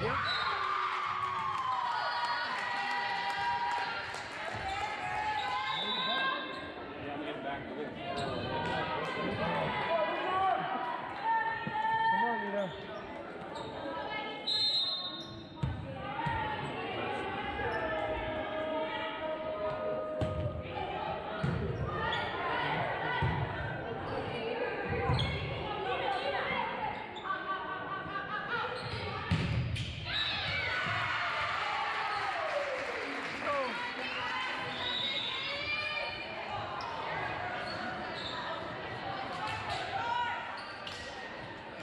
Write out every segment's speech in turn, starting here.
Come on, Lita.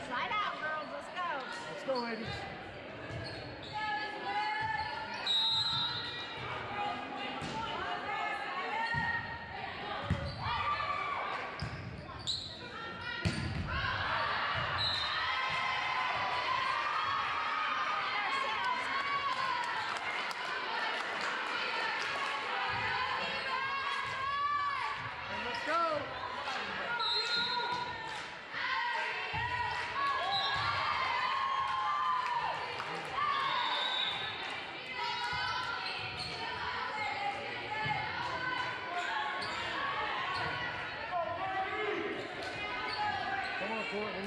Slide out, girls. Let's go. Let's go, ladies. And let's go. Come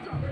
Come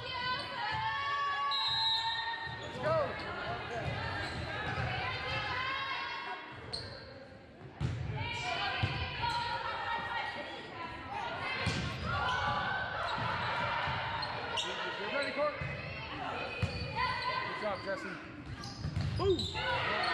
dressing. Boom!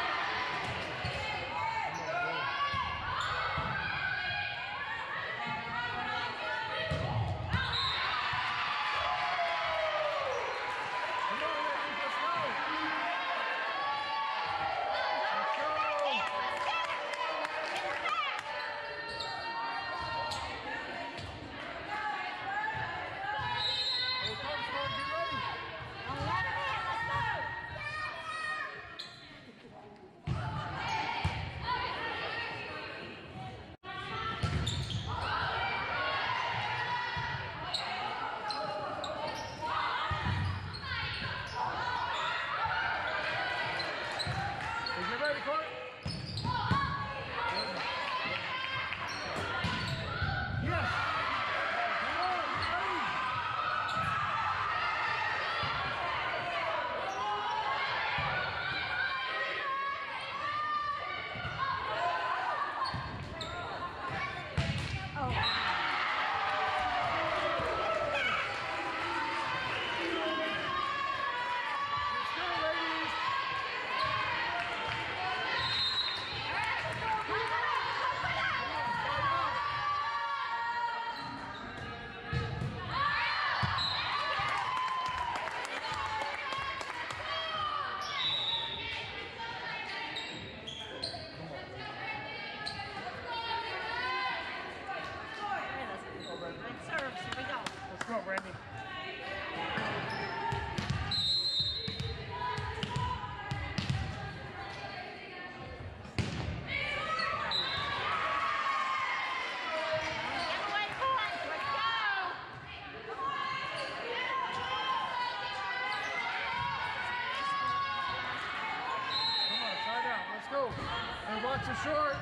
short.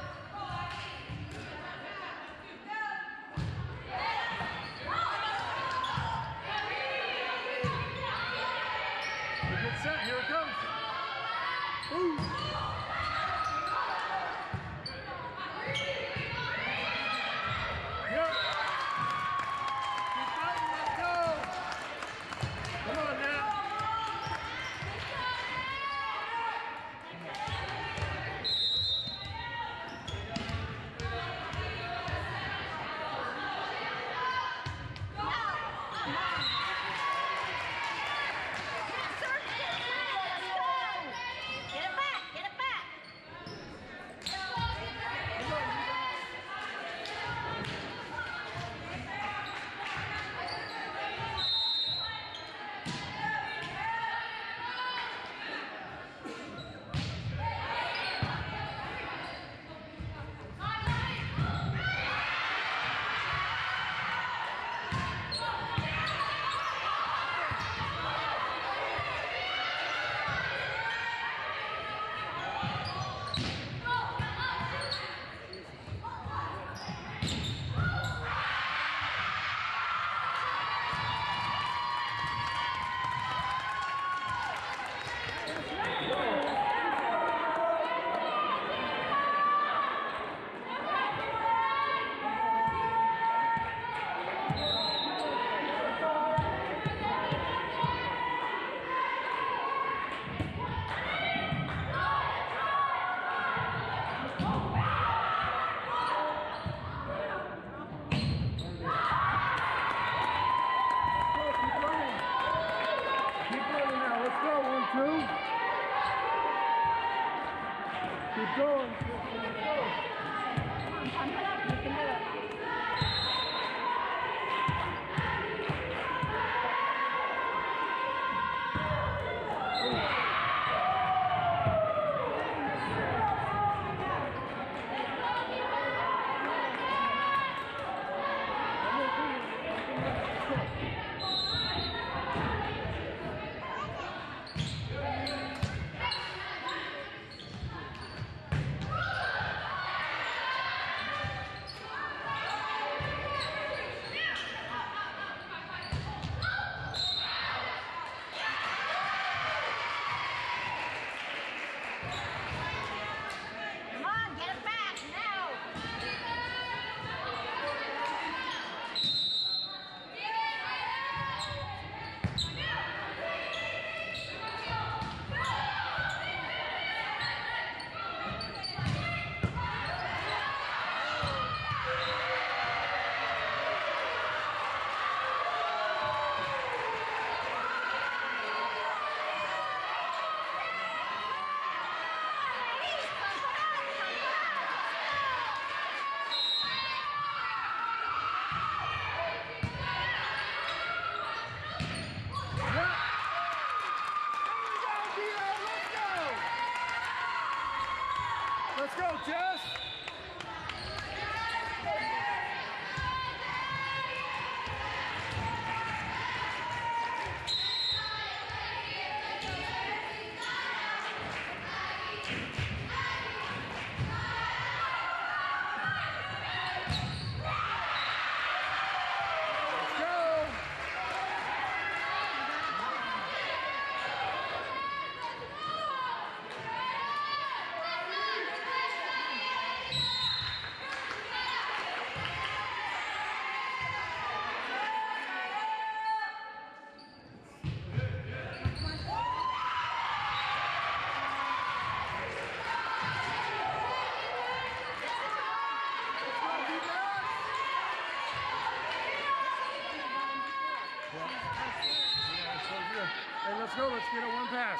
Let's get a one pass.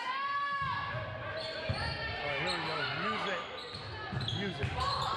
All right, here we go. Music. Music.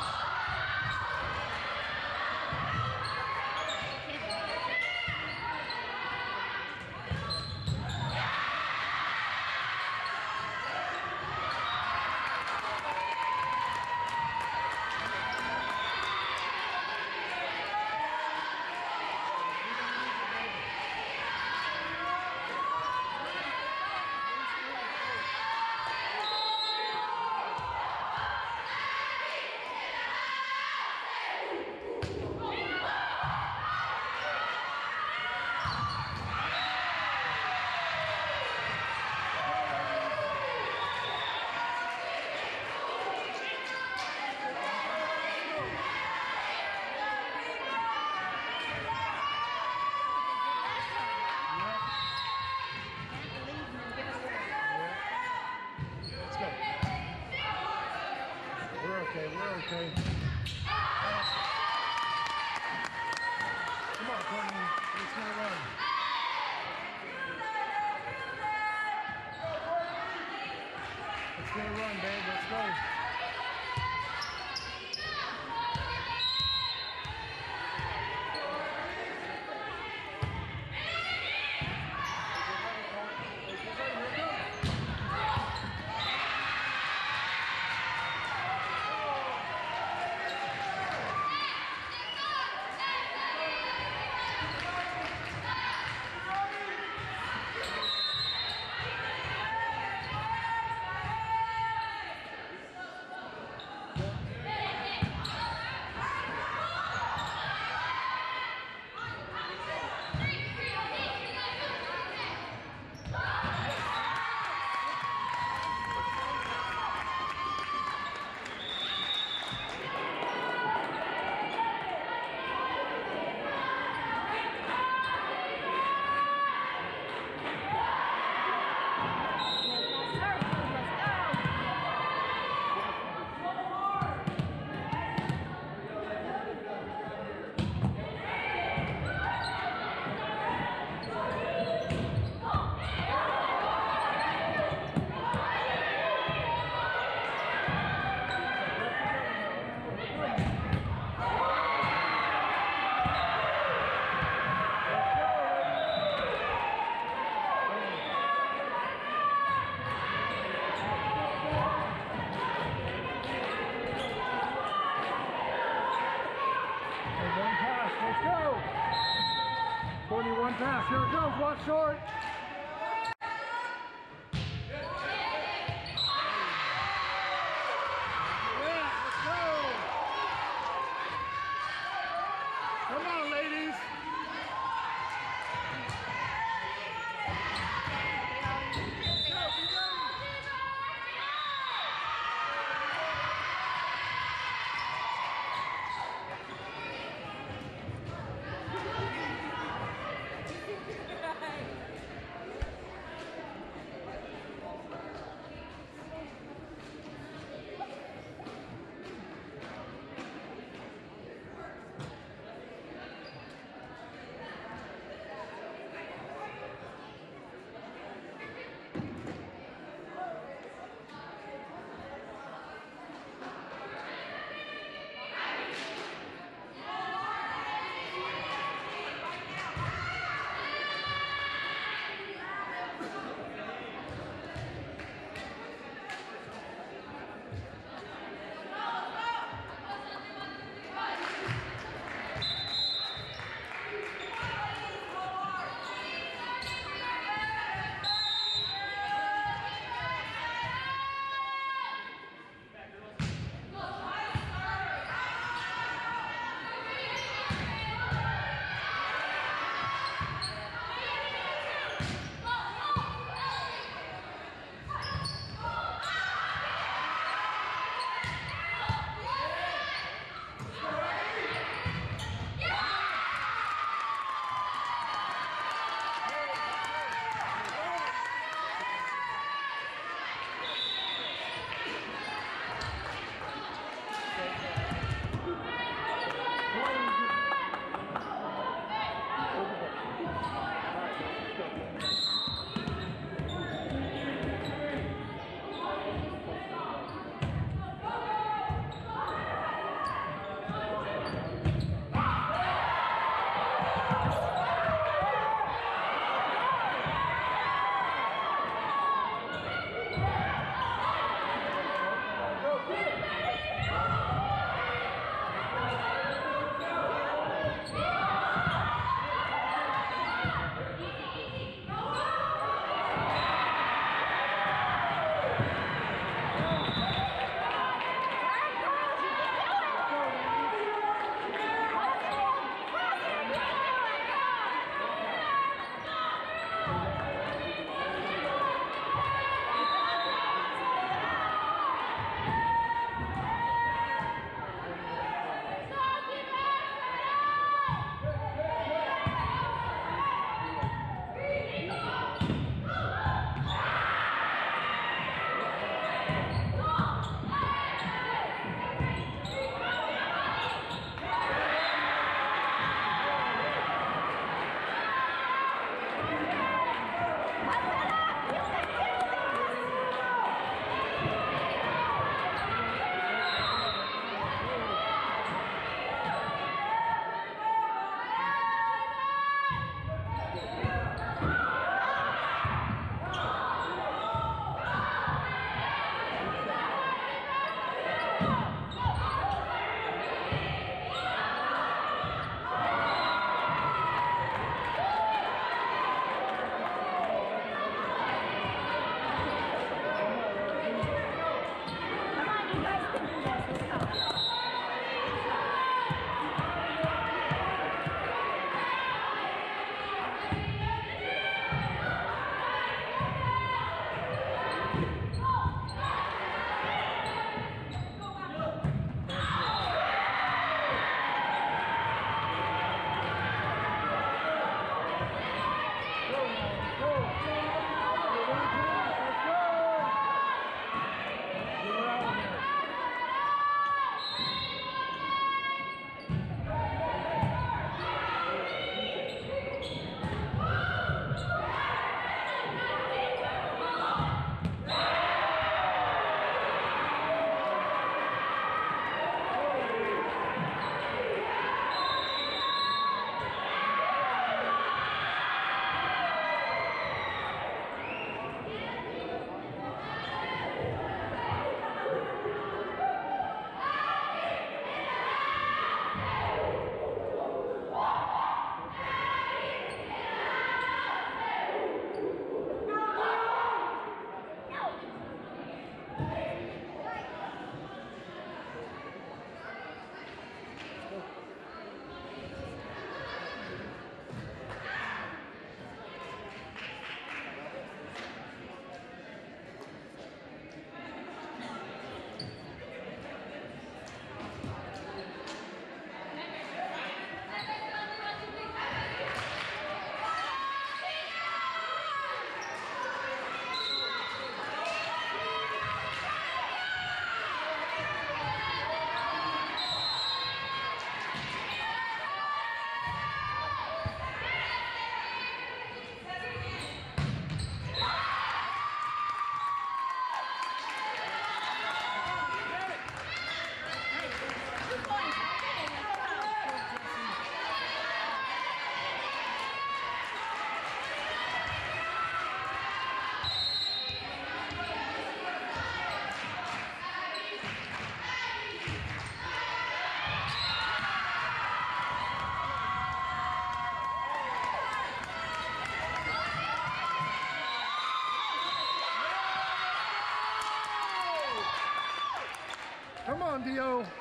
Come on, Dio.